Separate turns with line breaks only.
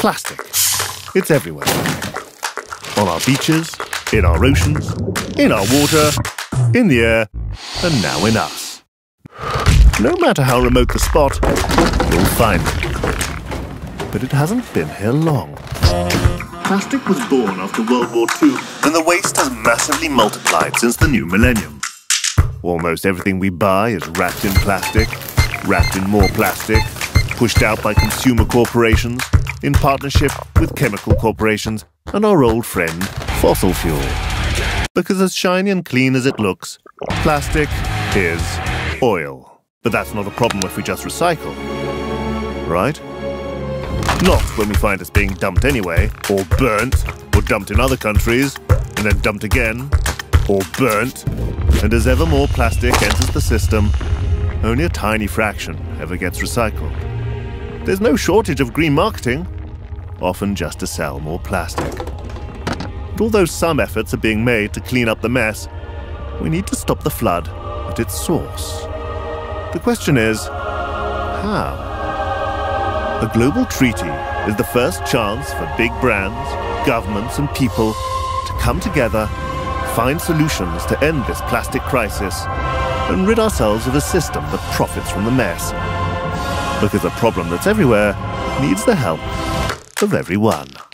Plastic. It's everywhere. On our beaches, in our oceans, in our water, in the air, and now in us. No matter how remote the spot, you'll find it. But it hasn't been here long. Plastic was born after World War II, and the waste has massively multiplied since the new millennium. Almost everything we buy is wrapped in plastic, wrapped in more plastic, pushed out by consumer corporations, in partnership with chemical corporations and our old friend, fossil fuel. Because as shiny and clean as it looks, plastic is oil. But that's not a problem if we just recycle. Right? Not when we find it's being dumped anyway, or burnt, or dumped in other countries, and then dumped again, or burnt, and as ever more plastic enters the system, only a tiny fraction ever gets recycled. There's no shortage of green marketing, often just to sell more plastic. But although some efforts are being made to clean up the mess, we need to stop the flood at its source. The question is, how? A global treaty is the first chance for big brands, governments, and people to come together, find solutions to end this plastic crisis, and rid ourselves of a system that profits from the mess. Because a problem that's everywhere needs the help of everyone.